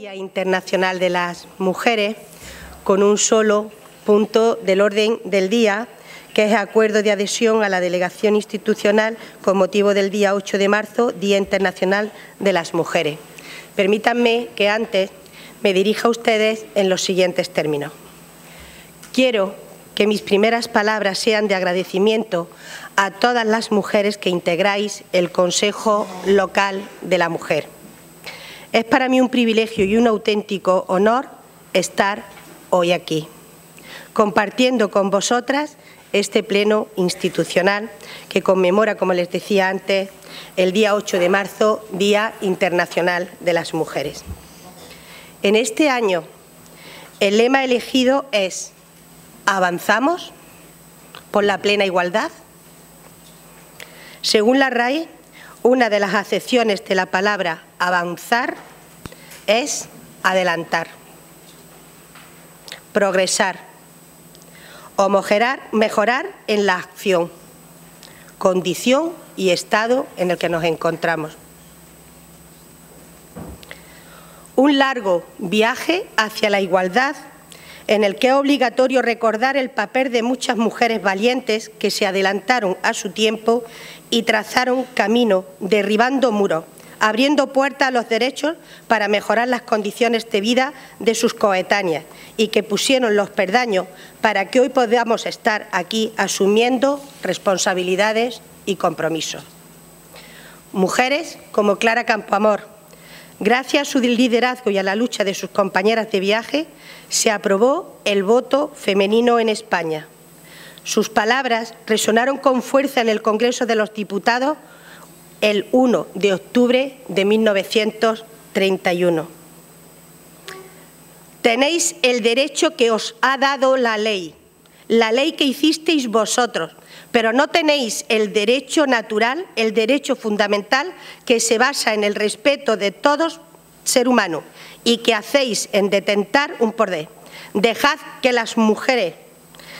Día Internacional de las Mujeres con un solo punto del orden del día, que es acuerdo de adhesión a la delegación institucional con motivo del día 8 de marzo, Día Internacional de las Mujeres. Permítanme que antes me dirija a ustedes en los siguientes términos. Quiero que mis primeras palabras sean de agradecimiento a todas las mujeres que integráis el Consejo Local de la Mujer. Es para mí un privilegio y un auténtico honor estar hoy aquí, compartiendo con vosotras este pleno institucional que conmemora, como les decía antes, el día 8 de marzo, Día Internacional de las Mujeres. En este año, el lema elegido es ¿Avanzamos por la plena igualdad? Según la RAE, una de las acepciones de la palabra avanzar es adelantar, progresar o mejorar, mejorar en la acción, condición y estado en el que nos encontramos. Un largo viaje hacia la igualdad en el que es obligatorio recordar el papel de muchas mujeres valientes que se adelantaron a su tiempo y trazaron camino, derribando muros, abriendo puertas a los derechos para mejorar las condiciones de vida de sus coetáneas y que pusieron los perdaños para que hoy podamos estar aquí asumiendo responsabilidades y compromisos. Mujeres como Clara Campoamor, gracias a su liderazgo y a la lucha de sus compañeras de viaje, se aprobó el voto femenino en España. Sus palabras resonaron con fuerza en el Congreso de los Diputados el 1 de octubre de 1931. Tenéis el derecho que os ha dado la ley, la ley que hicisteis vosotros, pero no tenéis el derecho natural, el derecho fundamental que se basa en el respeto de todos ser humano y que hacéis en detentar un poder. Dejad que las mujeres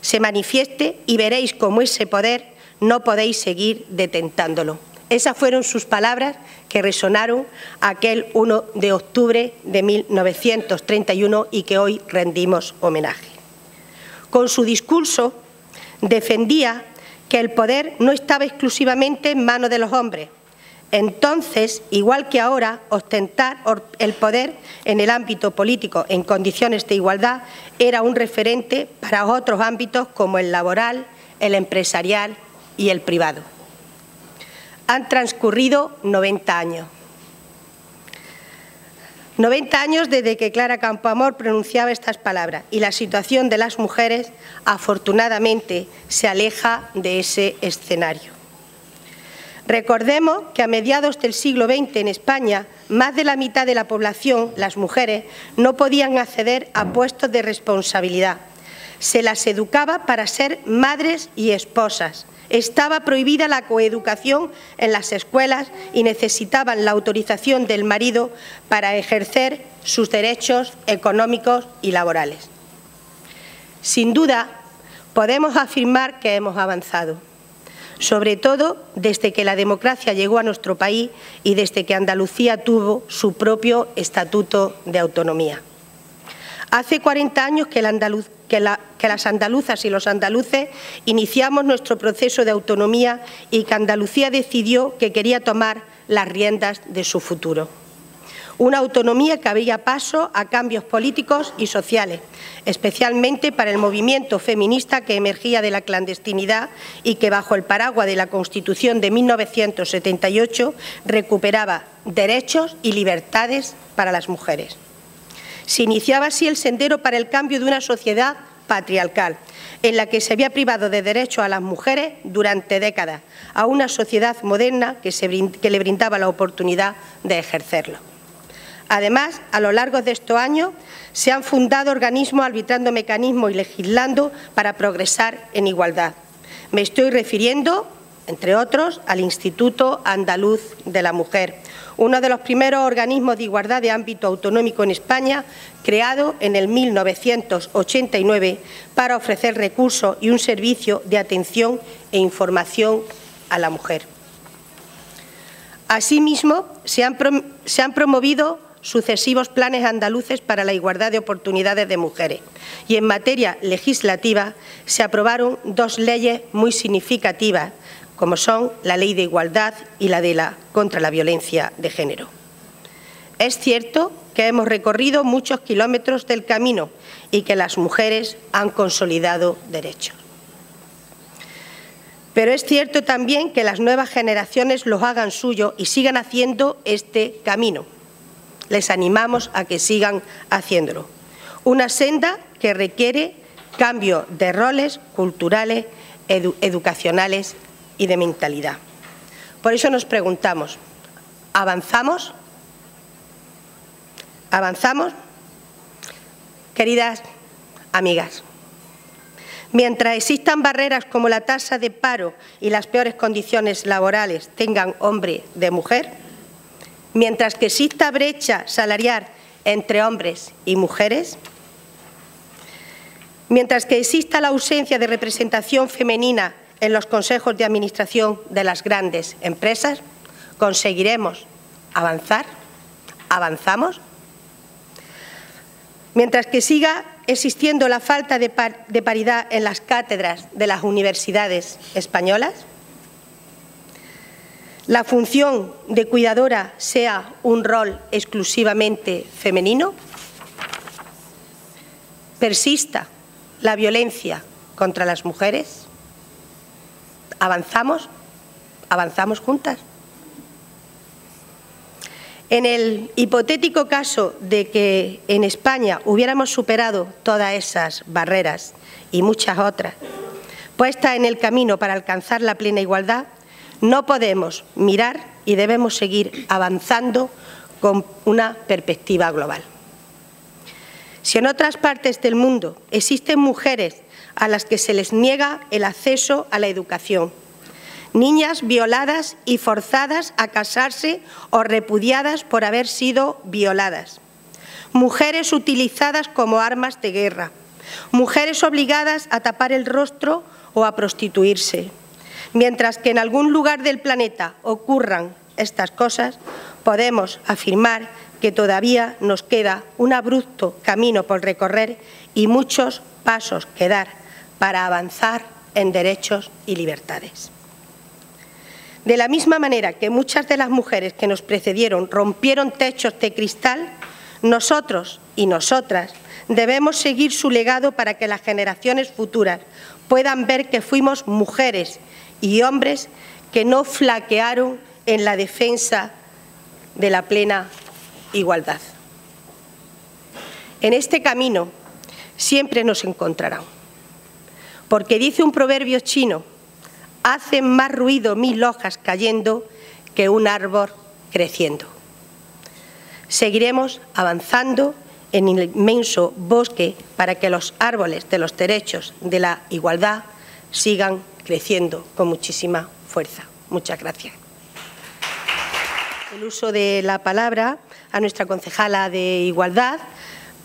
se manifieste y veréis cómo ese poder no podéis seguir detentándolo. Esas fueron sus palabras que resonaron aquel 1 de octubre de 1931 y que hoy rendimos homenaje. Con su discurso defendía que el poder no estaba exclusivamente en manos de los hombres, entonces, igual que ahora, ostentar el poder en el ámbito político en condiciones de igualdad era un referente para otros ámbitos como el laboral, el empresarial y el privado. Han transcurrido 90 años. 90 años desde que Clara Campoamor pronunciaba estas palabras y la situación de las mujeres, afortunadamente, se aleja de ese escenario. Recordemos que a mediados del siglo XX en España, más de la mitad de la población, las mujeres, no podían acceder a puestos de responsabilidad. Se las educaba para ser madres y esposas. Estaba prohibida la coeducación en las escuelas y necesitaban la autorización del marido para ejercer sus derechos económicos y laborales. Sin duda, podemos afirmar que hemos avanzado sobre todo desde que la democracia llegó a nuestro país y desde que Andalucía tuvo su propio estatuto de autonomía. Hace 40 años que, las andaluzas y los andaluces iniciamos nuestro proceso de autonomía y que Andalucía decidió que quería tomar las riendas de su futuro una autonomía que abría paso a cambios políticos y sociales, especialmente para el movimiento feminista que emergía de la clandestinidad y que bajo el paraguas de la Constitución de 1978 recuperaba derechos y libertades para las mujeres. Se iniciaba así el sendero para el cambio de una sociedad patriarcal, en la que se había privado de derechos a las mujeres durante décadas, a una sociedad moderna que, le brindaba la oportunidad de ejercerlo. Además, a lo largo de estos años se han fundado organismos arbitrando mecanismos y legislando para progresar en igualdad. Me estoy refiriendo, entre otros, al Instituto Andaluz de la Mujer, uno de los primeros organismos de igualdad de ámbito autonómico en España, creado en el 1989 para ofrecer recursos y un servicio de atención e información a la mujer. Asimismo, se han, promovido sucesivos planes andaluces para la igualdad de oportunidades de mujeres y en materia legislativa se aprobaron dos leyes muy significativas, como son la Ley de Igualdad y la de la contra la violencia de género. Es cierto que hemos recorrido muchos kilómetros del camino y que las mujeres han consolidado derechos. Pero es cierto también que las nuevas generaciones los hagan suyo y sigan haciendo este camino. Les animamos a que sigan haciéndolo. Una senda que requiere cambio de roles culturales, educacionales y de mentalidad. Por eso nos preguntamos, ¿avanzamos? ¿Avanzamos? Queridas amigas, Mientras existan barreras como la tasa de paro y las peores condiciones laborales tengan hombre de mujer, mientras que exista brecha salarial entre hombres y mujeres, mientras que exista la ausencia de representación femenina en los consejos de administración de las grandes empresas, conseguiremos avanzar. ¿Avanzamos? Mientras que siga existiendo la falta de, paridad en las cátedras de las universidades españolas, la función de cuidadora sea un rol exclusivamente femenino, persista la violencia contra las mujeres, avanzamos, avanzamos juntas. En el hipotético caso de que en España hubiéramos superado todas esas barreras y muchas otras puestas en el camino para alcanzar la plena igualdad, no podemos mirar y debemos seguir avanzando con una perspectiva global. Si en otras partes del mundo existen mujeres a las que se les niega el acceso a la educación, niñas violadas y forzadas a casarse o repudiadas por haber sido violadas, mujeres utilizadas como armas de guerra, mujeres obligadas a tapar el rostro o a prostituirse. Mientras que en algún lugar del planeta ocurran estas cosas, podemos afirmar que todavía nos queda un abrupto camino por recorrer y muchos pasos que dar para avanzar en derechos y libertades. De la misma manera que muchas de las mujeres que nos precedieron rompieron techos de cristal, nosotros y nosotras debemos seguir su legado para que las generaciones futuras puedan ver que fuimos mujeres y hombres que no flaquearon en la defensa de la plena igualdad. En este camino siempre nos encontrarán, porque dice un proverbio chino, hacen más ruido mil hojas cayendo que un árbol creciendo. Seguiremos avanzando en el inmenso bosque para que los árboles de los derechos de la igualdad sigan creciendo con muchísima fuerza. Muchas gracias. El uso de la palabra a nuestra concejala de Igualdad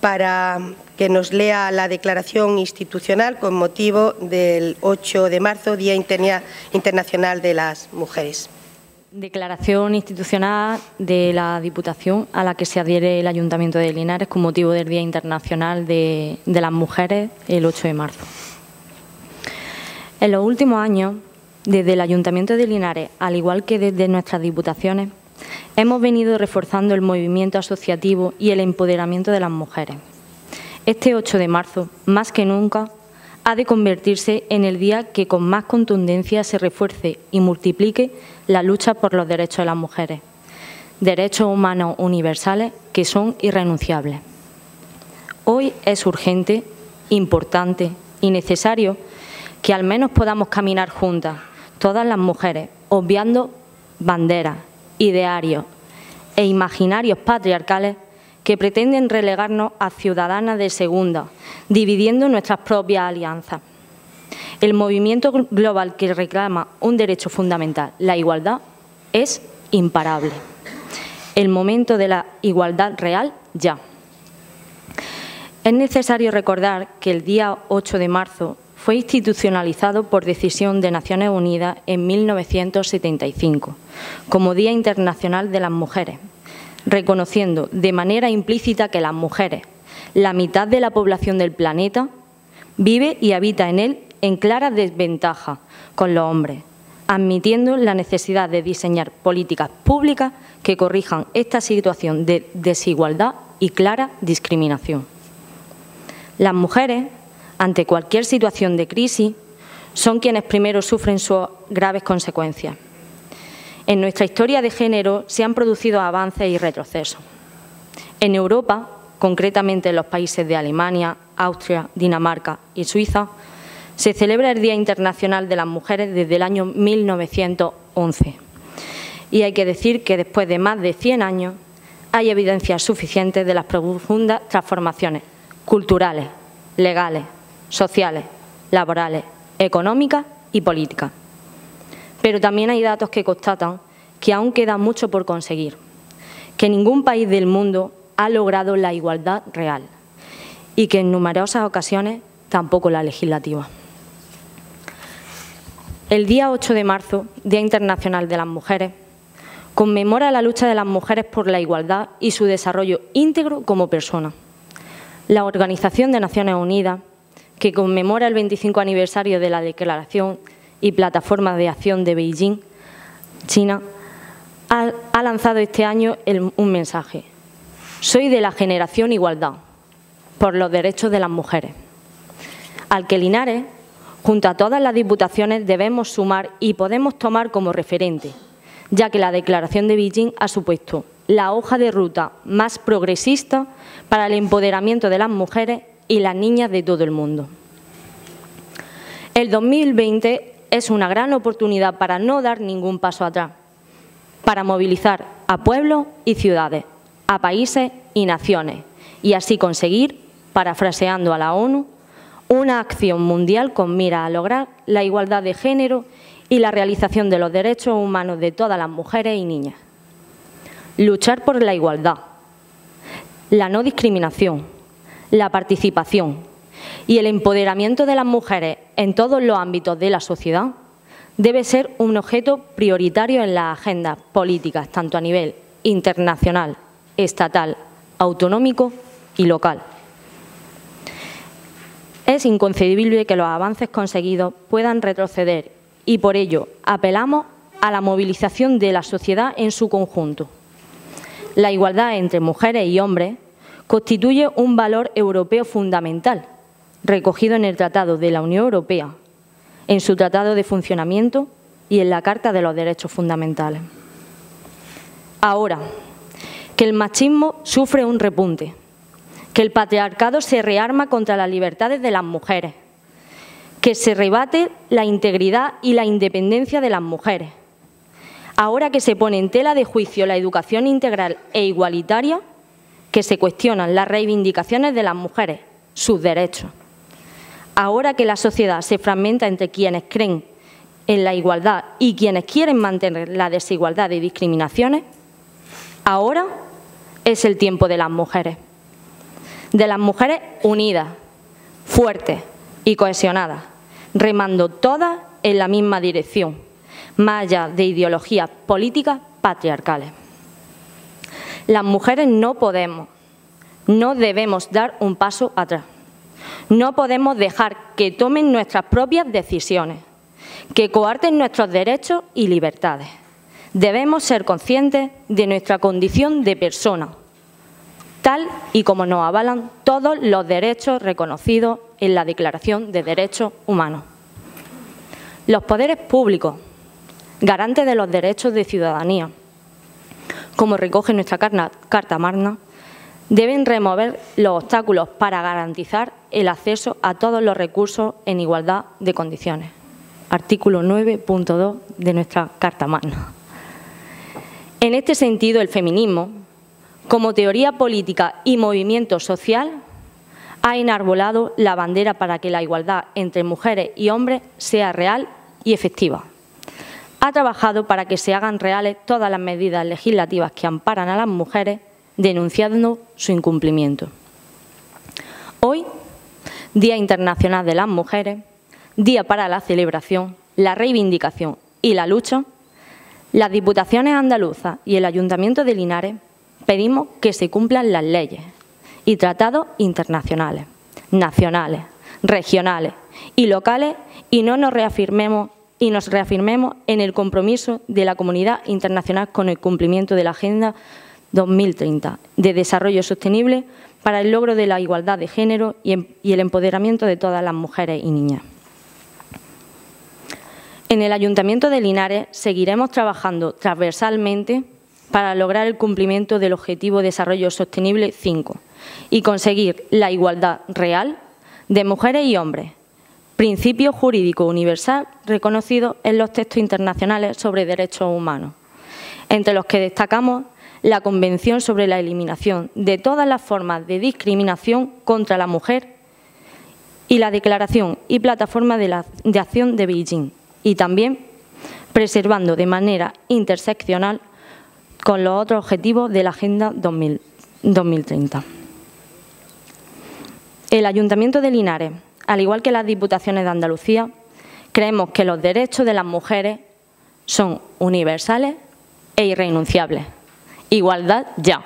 para que nos lea la declaración institucional con motivo del 8 de marzo, Día Internacional de las Mujeres. Declaración institucional de la Diputación a la que se adhiere el Ayuntamiento de Linares con motivo del Día Internacional de, de las Mujeres el 8 de marzo. En los últimos años, desde el Ayuntamiento de Linares, al igual que desde nuestras diputaciones, hemos venido reforzando el movimiento asociativo y el empoderamiento de las mujeres. Este 8 de marzo, más que nunca, ha de convertirse en el día que con más contundencia se refuerce y multiplique la lucha por los derechos de las mujeres, derechos humanos universales que son irrenunciables. Hoy es urgente, importante y necesario que al menos podamos caminar juntas, todas las mujeres, obviando banderas, idearios e imaginarios patriarcales que pretenden relegarnos a ciudadanas de segunda, dividiendo nuestras propias alianzas. El movimiento global que reclama un derecho fundamental, la igualdad, es imparable. El momento de la igualdad real ya. Es necesario recordar que el día 8 de marzo fue institucionalizado por decisión de Naciones Unidas en 1975 como Día Internacional de las Mujeres, reconociendo de manera implícita que las mujeres, la mitad de la población del planeta, vive y habita en él en clara desventaja con los hombres, admitiendo la necesidad de diseñar políticas públicas que corrijan esta situación de desigualdad y clara discriminación. Las mujeres, ante cualquier situación de crisis, son quienes primero sufren sus graves consecuencias. En nuestra historia de género se han producido avances y retrocesos. En Europa, concretamente en los países de Alemania, Austria, Dinamarca y Suiza, se celebra el Día Internacional de las Mujeres desde el año 1911. Y hay que decir que después de más de 100 años hay evidencias suficientes de las profundas transformaciones culturales, legales, sociales, laborales, económicas y políticas. Pero también hay datos que constatan que aún queda mucho por conseguir, que ningún país del mundo ha logrado la igualdad real y que en numerosas ocasiones tampoco la legislativa. El día 8 de marzo, Día Internacional de las Mujeres, conmemora la lucha de las mujeres por la igualdad y su desarrollo íntegro como persona. La Organización de Naciones Unidas, que conmemora el 25 aniversario de la Declaración y Plataforma de Acción de Beijing, China, ha, lanzado este año un mensaje. Soy de la generación igualdad, por los derechos de las mujeres. Al que Linares, junto a todas las diputaciones, debemos sumar y podemos tomar como referente, ya que la Declaración de Beijing ha supuesto la hoja de ruta más progresista para el empoderamiento de las mujeres y las niñas de todo el mundo. El 2020 es una gran oportunidad para no dar ningún paso atrás, para movilizar a pueblos y ciudades, a países y naciones, y así conseguir, parafraseando a la ONU, una acción mundial con mira a lograr la igualdad de género y la realización de los derechos humanos de todas las mujeres y niñas. Luchar por la igualdad, la no discriminación, la participación y el empoderamiento de las mujeres en todos los ámbitos de la sociedad debe ser un objeto prioritario en las agendas políticas, tanto a nivel internacional, estatal, autonómico y local. Es inconcebible que los avances conseguidos puedan retroceder y por ello apelamos a la movilización de la sociedad en su conjunto. La igualdad entre mujeres y hombres constituye un valor europeo fundamental, recogido en el Tratado de la Unión Europea, en su Tratado de Funcionamiento y en la Carta de los Derechos Fundamentales. Ahora, que el machismo sufre un repunte, que el patriarcado se rearma contra las libertades de las mujeres, que se rebate la integridad y la independencia de las mujeres. Ahora que se pone en tela de juicio la educación integral e igualitaria, que se cuestionan las reivindicaciones de las mujeres, sus derechos. Ahora que la sociedad se fragmenta entre quienes creen en la igualdad y quienes quieren mantener la desigualdad y discriminaciones, ahora es el tiempo de las mujeres de las mujeres unidas, fuertes y cohesionadas, remando todas en la misma dirección, más allá de ideologías políticas patriarcales. Las mujeres no podemos, no debemos dar un paso atrás. No podemos dejar que tomen nuestras propias decisiones, que coarten nuestros derechos y libertades. Debemos ser conscientes de nuestra condición de persona tal y como nos avalan todos los derechos reconocidos en la Declaración de Derechos Humanos. Los poderes públicos, garantes de los derechos de ciudadanía, como recoge nuestra Carta Magna, deben remover los obstáculos para garantizar el acceso a todos los recursos en igualdad de condiciones. Artículo 9.2 de nuestra Carta Magna. En este sentido, el feminismo, como teoría política y movimiento social, ha enarbolado la bandera para que la igualdad entre mujeres y hombres sea real y efectiva. Ha trabajado para que se hagan reales todas las medidas legislativas que amparan a las mujeres, denunciando su incumplimiento. Hoy, Día Internacional de las Mujeres, día para la celebración, la reivindicación y la lucha, las Diputaciones andaluzas y el Ayuntamiento de Linares pedimos que se cumplan las leyes y tratados internacionales, nacionales, regionales y locales y no nos reafirmemos y nos reafirmemos en el compromiso de la comunidad internacional con el cumplimiento de la Agenda 2030 de Desarrollo Sostenible para el logro de la igualdad de género y el empoderamiento de todas las mujeres y niñas. En el Ayuntamiento de Linares seguiremos trabajando transversalmente para lograr el cumplimiento del Objetivo de Desarrollo Sostenible 5 y conseguir la igualdad real de mujeres y hombres, principio jurídico universal reconocido en los textos internacionales sobre derechos humanos, entre los que destacamos la Convención sobre la Eliminación de todas las formas de discriminación contra la mujer y la Declaración y Plataforma de, Acción de Beijing, y también preservando de manera interseccional con los otros objetivos de la Agenda 2030. El Ayuntamiento de Linares al igual que las diputaciones de Andalucía, creemos que los derechos de las mujeres son universales e irrenunciables. Igualdad ya.